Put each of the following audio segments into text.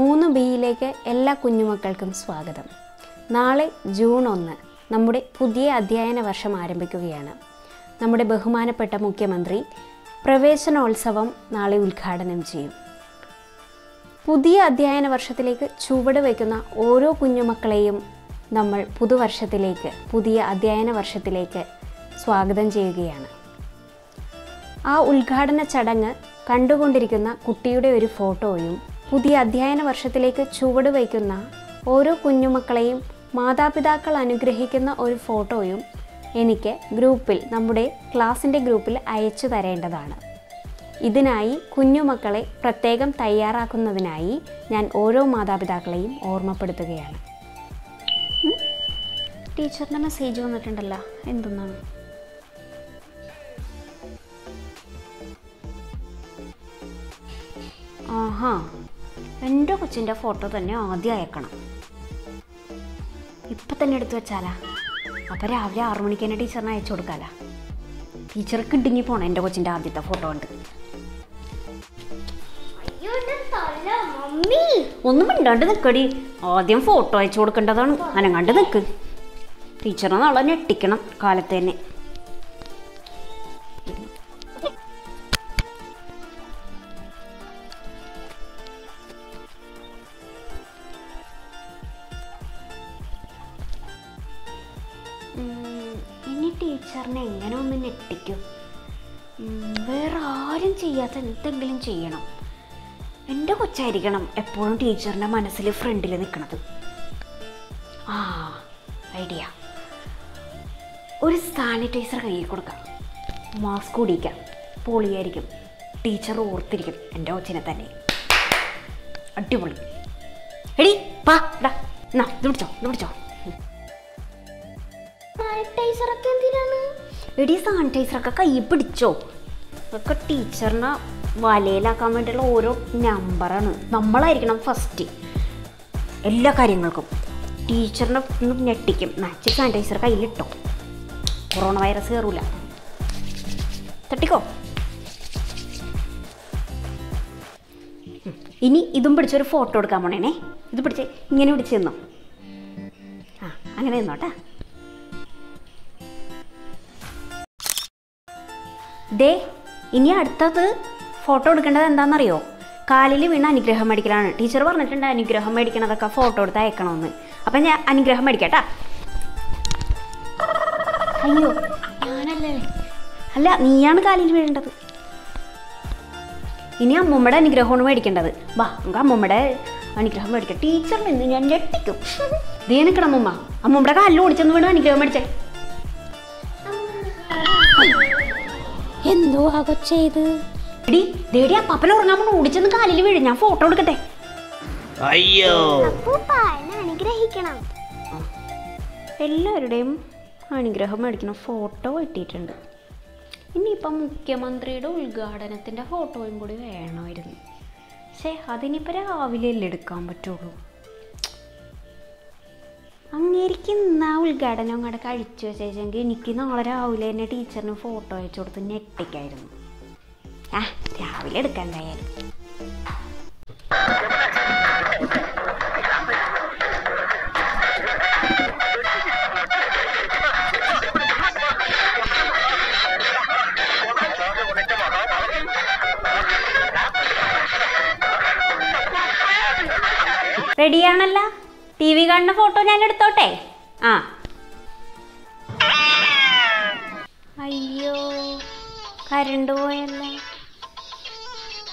മൂന്ന് ബിയിലേക്ക് എല്ലാ കുഞ്ഞുമക്കൾക്കും സ്വാഗതം. നാളെ ജൂൺ ഒന്ന് നമ്മുടെ പുതിയ അധ്യയന വർഷം ആരംഭിക്കുകയാണ്. നമ്മുടെ ബഹുമാനപ്പെട്ട മുഖ്യമന്ത്രി പ്രവേശനോത്സവം നാളെ ഉദ്ഘാടനം ചെയ്യും. പുതിയ അധ്യയന വർഷത്തിലേക്ക് ചുവട് വയ്ക്കുന്ന ഓരോ കുഞ്ഞുമക്കളെയും നമ്മൾ പുതുവർഷത്തിലേക്ക് പുതിയ അധ്യയന വർഷത്തിലേക്ക് സ്വാഗതം ചെയ്യുകയാണ്. ആ ഉദ്ഘാടന ചടങ്ങ് കണ്ടുകൊണ്ടിരിക്കുന്ന കുട്ടിയുടെ ഒരു ഫോട്ടോയും പുതിയ അധ്യയന വർഷത്തിലേക്ക് ചുവട് വയ്ക്കുന്ന ഓരോ കുഞ്ഞുമക്കളെയും മാതാപിതാക്കൾ അനുഗ്രഹിക്കുന്ന ഒരു ഫോട്ടോയും എനിക്ക് ഗ്രൂപ്പിൽ നമ്മുടെ ക്ലാസിന്റെ ഗ്രൂപ്പിൽ അയച്ചു തരേണ്ടതാണ്. ഇതിനായി കുഞ്ഞുമക്കളെ പ്രത്യേകം തയ്യാറാക്കുന്നതിനായി ഞാൻ ഓരോ മാതാപിതാക്കളെയും ഓർമ്മപ്പെടുത്തുകയാണ്? ടീച്ചറിന്റെ മെസ്സേജ് വന്നിട്ടുണ്ടല്ലോ. എന്തൊന്നാണ്? ആഹാ. എന്റെ കൊച്ചിന്റെ ഫോട്ടോ തന്നെ ആദ്യം അയക്കണം. ഇപ്പം തന്നെ എടുത്തു വെച്ചാലാ? അപ്പം രാവിലെ ആറു മണിക്ക് തന്നെ ടീച്ചറിനെ അയച്ചു കൊടുക്കാലാ? ടീച്ചർക്ക് ഇടുങ്ങി പോണം എന്റെ കൊച്ചിന്റെ ആദ്യത്തെ ഫോട്ടോ ഉണ്ട് ഒന്നും മിണ്ടാണ്ട് നിൽക്കടി ആദ്യം ഫോട്ടോ അയച്ചു കൊടുക്കേണ്ടതാണ്. അനങ്ങാണ്ട് നിൽക്ക് ടീച്ചറെ നാളെ ഞെട്ടിക്കണം കാലത്ത് തന്നെ. ഇനി ടീച്ചറിനെ എങ്ങനെ ഒന്ന് ഞെട്ടിക്കും? വേറെ ആരും ചെയ്യാത്ത എന്തെങ്കിലും ചെയ്യണം. എന്റെ കൊച്ചായിരിക്കണം എപ്പോഴും ടീച്ചറിന്റെ മനസ്സിൽ ഫ്രണ്ടിൽ നിൽക്കണത്. ആ ഐഡിയ. ഒരു സാനിറ്റൈസർ കയ്യിൽ കൊടുക്കാം. മാസ്ക് കുടിക്കാം പൊളിയായിരിക്കും. ടീച്ചർ ഓർത്തിരിക്കും എന്റെ കൊച്ചിനെ തന്നെ. അടിപൊളി. എടി പാ ഇടാ എന്നാ ഇത് പിടിച്ചോ ഇത് പിടിച്ചോ. സാനിറ്റൈസറൊക്കെ എന്തിനാണ്? എടി സാനിറ്റൈസറൊക്കെ കൈ പിടിച്ചോ. ഇതൊക്കെ ടീച്ചറിനെ വലയിലാക്കാൻ വേണ്ടിയുള്ള ഓരോ നമ്പറാണ്. നമ്മളായിരിക്കണം ഫസ്റ്റ് എല്ലാ കാര്യങ്ങൾക്കും. ടീച്ചറിനെ ഞെട്ടിക്കും. മാച്ച് സാനിറ്റൈസർ കയ്യിലിട്ടോ. കൊറോണ വൈറസ് കയറൂല തട്ടിക്കോ. ഇനി ഇതും പിടിച്ചൊരു ഫോട്ടോ എടുക്കാൻ പോണേനെ. ഇത് പിടിച്ച്. ഇങ്ങനെ പിടിച്ച് നിന്നോ. ആ അങ്ങനെ നിന്നോട്ടാ ദേ ഇനി അടുത്തത് ഫോട്ടോ എടുക്കേണ്ടത് എന്താണെന്നറിയോ? കാലിൽ വീണ അനുഗ്രഹം മേടിക്കലാണ്. ടീച്ചർ പറഞ്ഞിട്ടുണ്ട് അനുഗ്രഹം മേടിക്കണതൊക്കെ ഫോട്ടോ എടുത്ത് അയക്കണമെന്ന്. അപ്പം ഞാൻ അനുഗ്രഹം മേടിക്കട്ടാ. അയ്യോ ഞാനല്ലേ? അല്ല നീയാണ് കാലിൽ വീഴേണ്ടത്. ഇനി അമ്മൂമ്മയുടെ അനുഗ്രഹമാണ് മേടിക്കേണ്ടത്. വാ നമുക്ക് അമ്മൂമ്മയുടെ അനുഗ്രഹം മേടിക്കാം. ടീച്ചറിന് നിന്ന് ഞാൻ ഞെട്ടിക്കും. ദേ നിൽക്കണം അമ്മൂമ്മ. അമ്മൂമ്മയുടെ കാലിൽ ഓടിച്ചെന്ന് വീണ് അനുഗ്രഹം മേടിച്ചേ. എന്തോ ആ കൊച്ചേത് എടി ദേടി ആ പപ്പന ഉറങ്ങാൻ പോണ. ഓടിച്ചെന്ന് കാലിൽ വീഴും. ഞാൻ ഫോട്ടോ എടുക്കട്ടെ. അയ്യോ. അനുഗ്രഹിക്കണം. എല്ലാവരുടെയും അനുഗ്രഹം മേടിക്കുന്ന ഫോട്ടോ കിട്ടിയിട്ടുണ്ട്. ഇനിയിപ്പം മുഖ്യമന്ത്രിയുടെ ഉദ്ഘാടനത്തിന്റെ ഫോട്ടോയും കൂടി വേണമായിരുന്നു. പക്ഷേ അതിനിപ്പോൾ രാവിലെ അല്ലേ എടുക്കാൻ പറ്റുള്ളൂ? അങ്ങേരിക്ക് ഇന്ന് ഉദ്ഘാടനം അങ്ങോട്ട് കഴിച്ചു വെച്ചെങ്കിൽ എനിക്ക് നാളെ രാവിലെ തന്നെ ടീച്ചറിന് ഫോട്ടോ അയച്ചു കൊടുത്ത് ഞെട്ടിക്കായിരുന്നു. ആ രാവിലെ എടുക്കാൻ എന്തായാലും. റെഡിയാണല്ല? ടി വി കാണുന്ന ഫോട്ടോ ഞാൻ എടുത്തോട്ടെ? ആ. അയ്യോ കരണ്ട് പോയല്ലേ.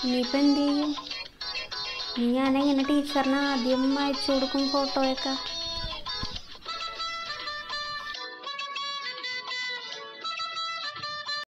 ഇനിയിപ്പോൾ എന്ത് ചെയ്യും? ഇനി ഞാനെങ്ങനെ ടീച്ചറിന് ആദ്യം അയച്ചു കൊടുക്കും ഫോട്ടോയൊക്കെ